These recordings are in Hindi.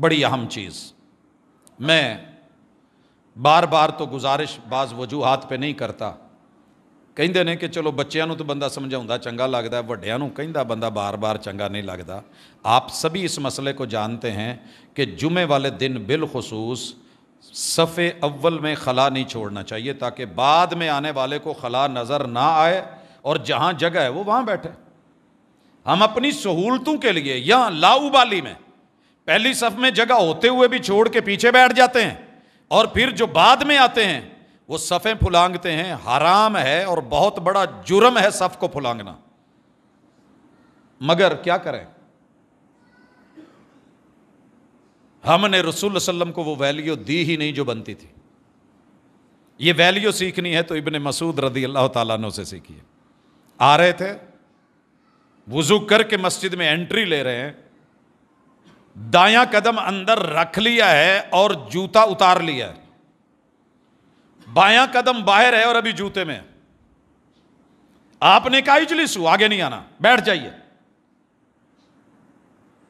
बड़ी अहम चीज़ मैं बार बार तो गुजारिश बाज़ वजूहत पे नहीं करता ਕਹਿੰਦੇ ਨੇ ਕਿ ਚਲੋ ਬੱਚਿਆਂ ਨੂੰ ਤਾਂ ਬੰਦਾ ਸਮਝਾਉਂਦਾ ਚੰਗਾ ਲੱਗਦਾ ਵੱਡਿਆਂ ਨੂੰ ਕਹਿੰਦਾ ਬੰਦਾ ਬਾਰ-ਬਾਰ ਚੰਗਾ नहीं लगता आप सभी इस मसले को जानते हैं कि जुमे वाले दिन बिलखसूस सफ़े अव्वल में खला नहीं छोड़ना चाहिए ताकि बाद में आने वाले को खला नज़र ना आए और जहाँ जगह है वो वहाँ बैठे हम अपनी सहूलतों के लिए यहाँ लाउबाली में पहली सफ में जगह होते हुए भी छोड़ के पीछे बैठ जाते हैं और फिर जो बाद में आते हैं, वो सफ़ें फुलांगते हैं। हराम है और बहुत बड़ा जुर्म है सफ़ को फुलांगना। मगर क्या करें? हमने रसूल वसल्लम को वो वैल्यू दी ही नहीं जो बनती थी। ये वैल्यू सीखनी है तो इबन मसूद रदी अल्लाह तु से सीखिए। आ रहे थे, वज़ू करके मस्जिद में एंट्री ले रहे हैं। दाया कदम अंदर रख लिया है और जूता उतार लिया है। बायां कदम बाहर है और अभी जूते में आपने कहा, इजलिसू आगे नहीं आना, बैठ जाइए।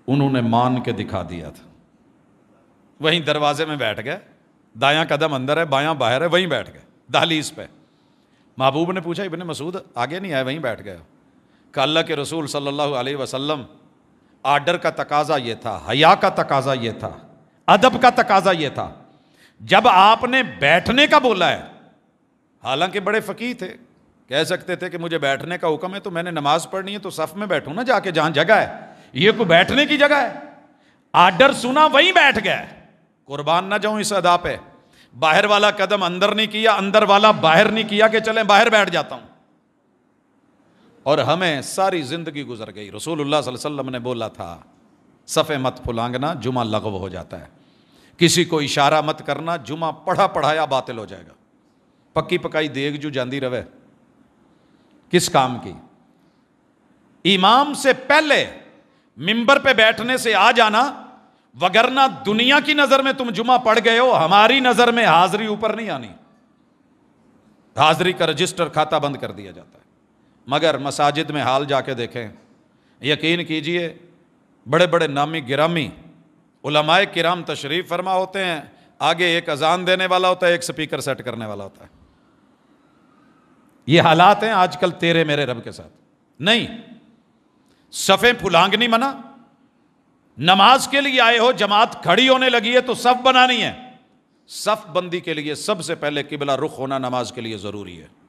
उन्होंने मान के दिखा दिया था। वहीं दरवाजे में बैठ गए। दायां कदम अंदर है, बायां बाहर है, वहीं बैठ गए। दहलीज पे। महबूब ने पूछा, इबन मसूद, आगे नहीं आए, वहीं बैठ गए कल के रसूल सल्लल्लाहु अलैहि वसल्लम आर्डर का तकाजा ये था, हया का तकाजा ये था, अदब का तकाजा ये था। जब आपने बैठने का बोला है, हालाँकि बड़े फ़कीर थे, कह सकते थे कि मुझे बैठने का हुक्म है तो मैंने नमाज़ पढ़नी है तो सफ़ में बैठूं ना जाके जहाँ जगह है। ये कोई बैठने की जगह है? आर्डर सुना, वहीं बैठ गया कुर्बान ना जाऊँ इस अदा पे। बाहर वाला कदम अंदर नहीं किया, अंदर वाला बाहर नहीं किया कि चले बाहर बैठ जाता हूँ। और हमें सारी ज़िंदगी गुजर गई। रसूलुल्लाह सल्लल्लाहु अलैहि वसल्लम ने बोला था, सफ़े मत फुलांगना जुमा लगव हो जाता है। किसी को इशारा मत करना जुमा पढ़ा पढ़ाया बातिल हो जाएगा। पक्की पकाई देख जो जाती रवे। किस काम की? इमाम से पहले मिंबर पे बैठने से आ जाना, वगरना दुनिया की नज़र में तुम जुमा पढ़ गए हो, हमारी नज़र में हाजिरी ऊपर नहीं आनी। हाजिरी का रजिस्टर खाता बंद कर दिया जाता है। मगर मसाजिद में हाल जाके देखें। यकीन कीजिए बड़े बड़े नामी गिरामी, उलमाए किराम तशरीफ़ फरमा होते हैं, आगे एक अजान देने वाला होता है, एक स्पीकर सेट करने वाला होता है। ये हालात हैं आजकल तेरे मेरे रब के साथ। नहीं, सफ़े फुलांगनी मना। नमाज़ के लिए आए हो, जमात खड़ी होने लगी है तो सफ बनानी है। सफ बंदी के लिए सबसे पहले किबला रुख होना नमाज़ के लिए ज़रूरी है।